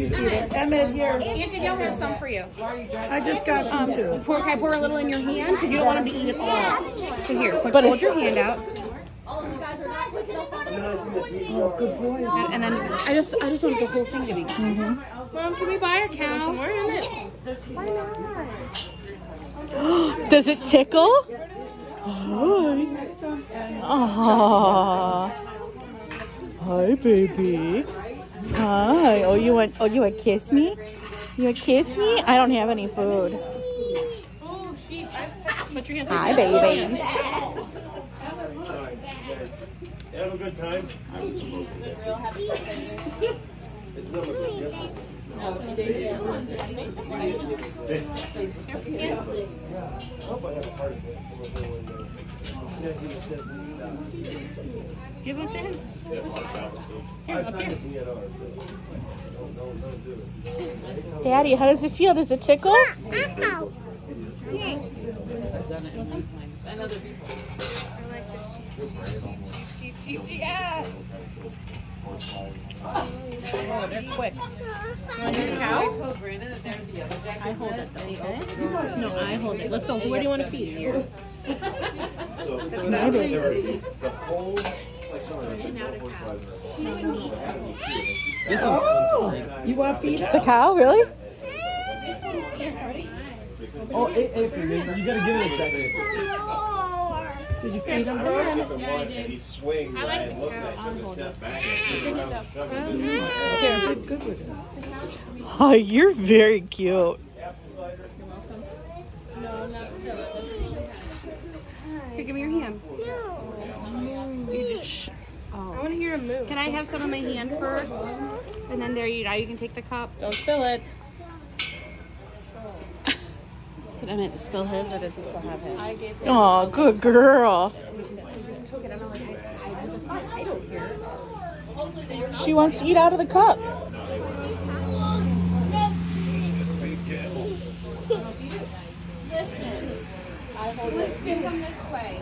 you feed it. Emmett, here. Auntie Gail has some for you. I just got some um, too. Pour, can I pour a little in your hand? Because you don't want him to eat it all. So here, put, But hold your hand out. Oh, good boy. And then I just I just want the whole thing to be. Mm-hmm. Mom, can we buy a cow? Somewhere in it. Does it tickle? Hi. Aww. Hi, baby. Hi. Oh, you want? Oh, you want kiss me? You want kiss me? I don't have any food. Hi, babies. Have a good time. Give them to him. Here, up here. Daddy, how does it feel? Does it tickle? Sheep, sheep, sheep. Yeah. Oh, they're quick. You want to do the cow? I hold it, okay? No, I hold it. Let's go. Where do you want to feed? Here. My baby. The whole, like, Oh, you want to feed it? The cow, really? Oh, hey, hey, for me. You gotta give it a second. Did you feed him, bro? and he swings, I like the cow. I'll him, hold it. back, and turn around, shove it in his mouth. Yeah, did good with it. Oh, you're very cute. Here, give me your hand. Shh. I want to hear him move. Can I have some of my hand first? And then there you now you can take the cup. Don't spill it. Did Emmett spill his or does he still have his? I gave him. Oh, good girl. Took it. I'm like, I, I just saw a title here. She wants to eat out of the cup. Listen, come this way.